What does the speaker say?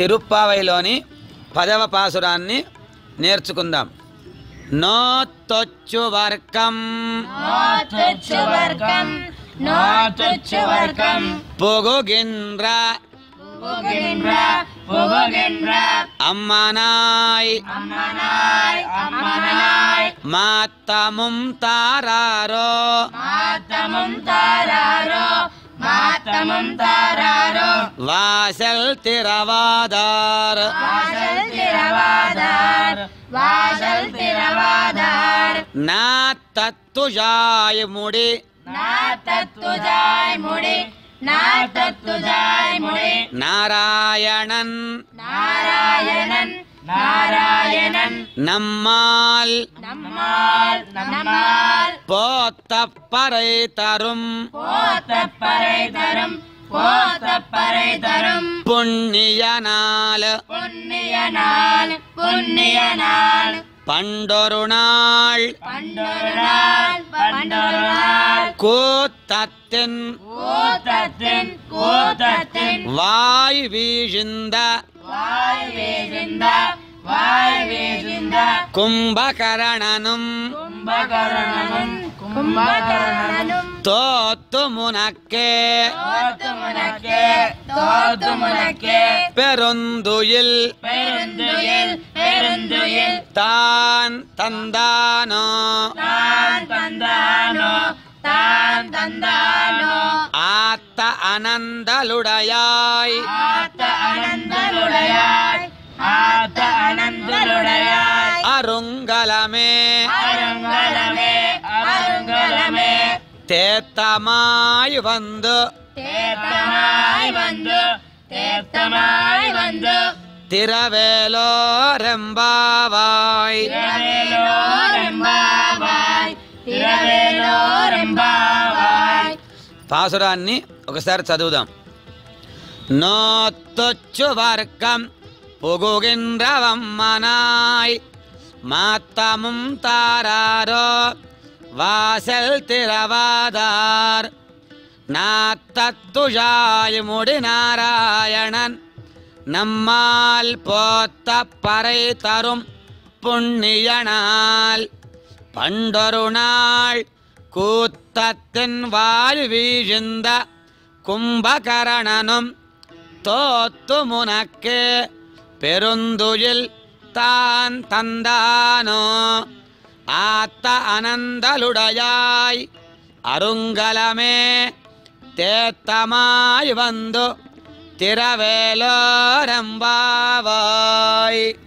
తిరుప్పావైలోని పదవ పాసురాన్ని నేర్చుకుందాం. నోత్తొచ్చు వర్గం పొగుగింద్ర. అమ్మనాయ్. மாத்தமும் தாராரோ மாத்தமும் மாத்தமும் தாராரோ. வாசல் திரவாதார் வாசல் திரவாதார் வாசல் திரவாதார் நாத்தத்துஜாய் முடி. நாத்தத்துஜாய் முடி. நாத்தத்துஜாய் முடி. நாராயணன். நாராயணன் நம்மால் போத்தப்பறை தரும். போத்தப்பறை தரும். போத்தப்பறை தரும். புண்ணிய நாள் புண்ணிய நாள் புண்ணிய நாள் பண்டொரு நாள். பண்டொரு நாள் பண்டொரு நாள். கூத்தத்தின். கூத்தத்தின் கூத்தத்தின். வாய் வீழ்ந்த. வாய் வீசிந்த கும்பகரணனும் தோத்து முனக்கே பெருந்துயில் தான் தந்தானோ? ஆத்த அனந்தலுடையாய் ஆத்த அனந்தலுடையாய் ஆத்த அனந்தலுடையாய் அருங்கலமே அருங்கலமே அருங்கலமே தேத்தமாய் வந்து தேத்தமாய் வந்து தேத்தமாய் வந்து திரவேலோரெம்பாவாய் తిరవేలోరెంబావాయ్ తిరవేలోరెంబావాయ్ పాసురాన్ని ఒకసారి చదువుదాం నోత్తొచ్చు వర్గం புகுகின்றவம்மனாய் மாத்தமும் தாராரோ வாசல் திரவாதார் நாத்தத்துழாய் முடி நாராயணன் நம்மால் போத்த பறை தரும் புண்ணியனால். பண்டொரு நாள் கூத்தத்தின் வாய் வீழ்ந்த கும்பகரணனும் தோத்து முனக்கு பெருந்துயில் தான் தந்தானோ? ஆத்த அனந்தலுடையாய். அருங்கலமே தேத்தமாய் வந்து. திரவேலோரம்பாவாய்.